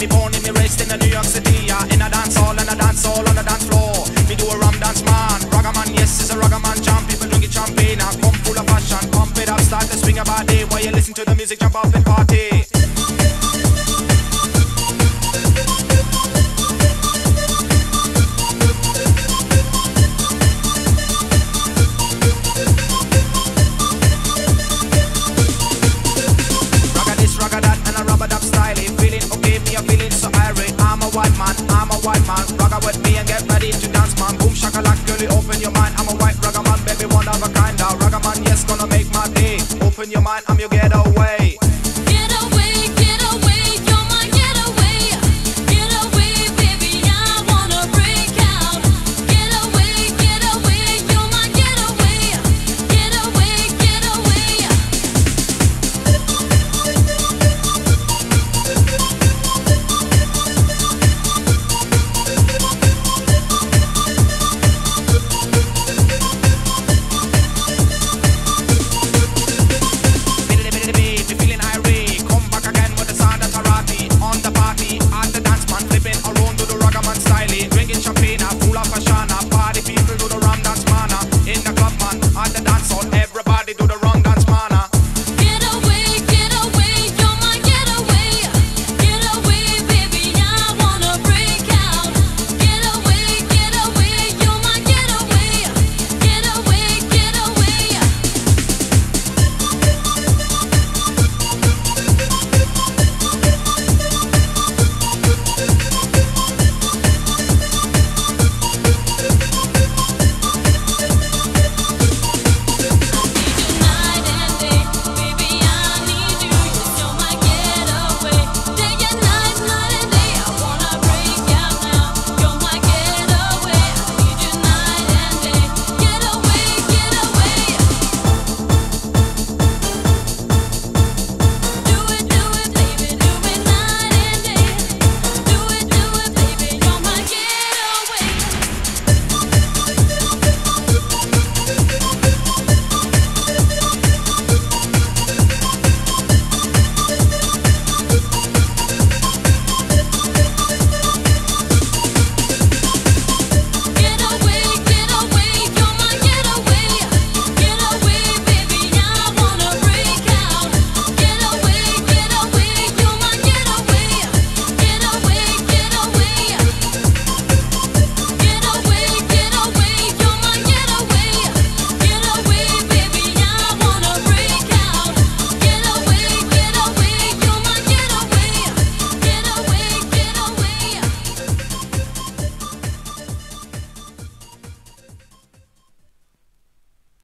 me born and me raised in the New York City. Uh, in a dance hall, and a dance hall, on a dance floor. Me do a rum dance man. Ragaman, yes, it's a ragaman jam. People drink it champagne. I come full of passion. Pump it up, start to swing a body. While you listen to the music, jump up and party. I'm a white man, I'm a white man. Rock out with me and get ready to